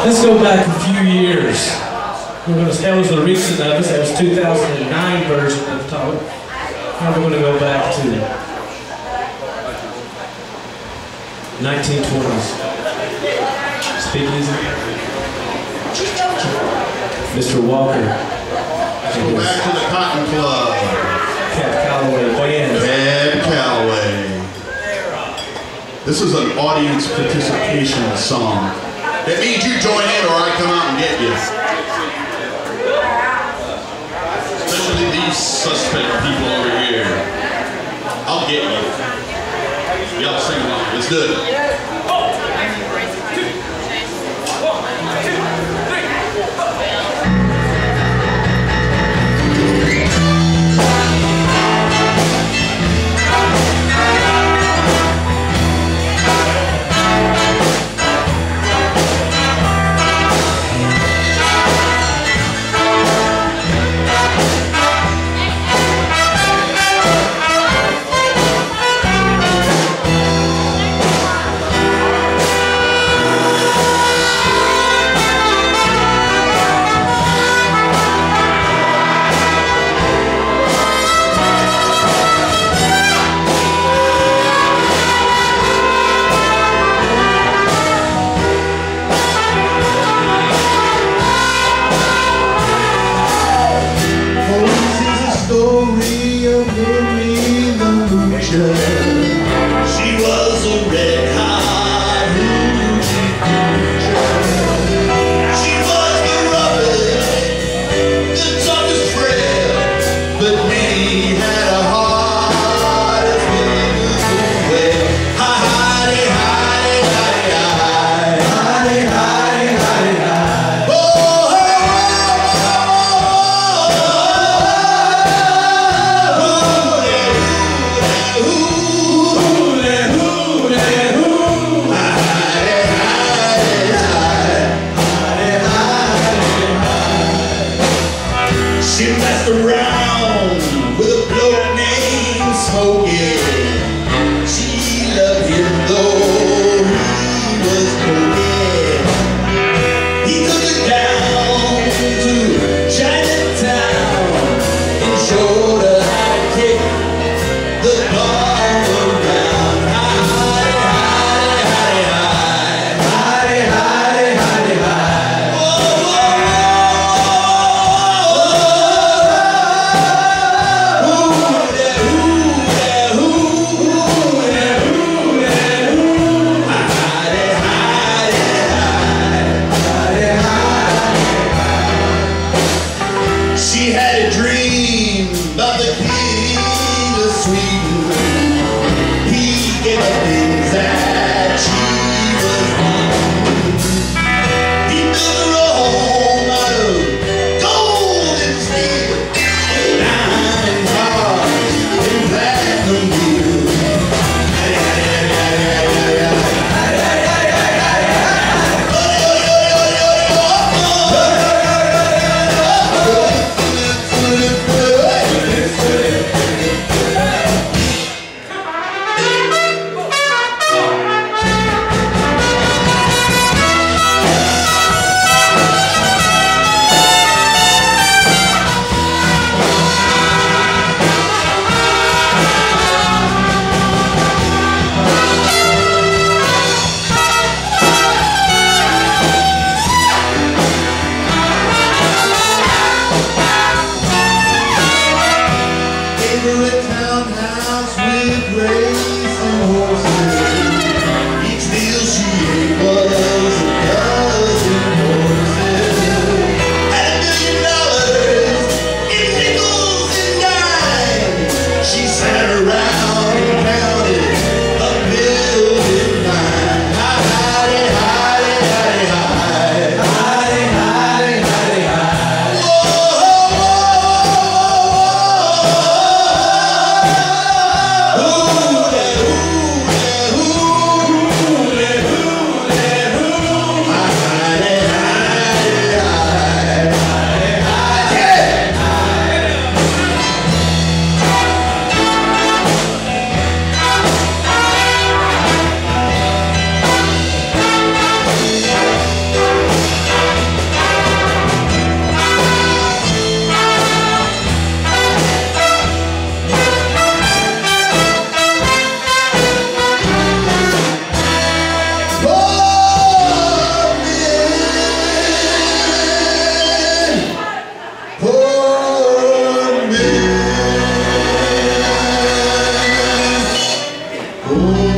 Let's go back a few years. We're going to, that was the recent uh, of us, that was 2009 version of Talk. Now we're going to go back to 1920s. Speak easy, Mr. Walker. Go back to the Cotton Club. Cab Calloway, oh, Boyanz. Cab Calloway. This is an audience participation song. That means you join in or I come out and get you. Especially these suspect people over here. I'll get you. Y'all sing along. It's good. do. Oh.